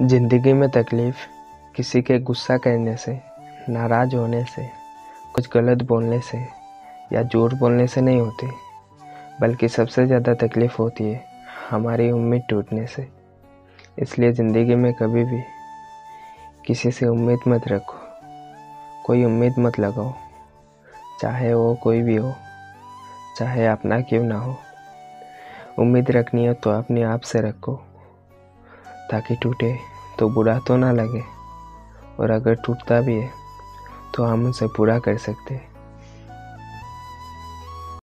ज़िंदगी में तकलीफ़ किसी के गुस्सा करने से, नाराज़ होने से, कुछ गलत बोलने से या झूठ बोलने से नहीं होती, बल्कि सबसे ज़्यादा तकलीफ़ होती है हमारी उम्मीद टूटने से। इसलिए ज़िंदगी में कभी भी किसी से उम्मीद मत रखो, कोई उम्मीद मत लगाओ, चाहे वो कोई भी हो, चाहे अपना क्यों ना हो। उम्मीद रखनी है तो अपने आप से रखो। ताकि टूटे तो बुरा तो ना लगे। और अगर टूटता भी है तो हम उसे पूरा कर सकते। हैं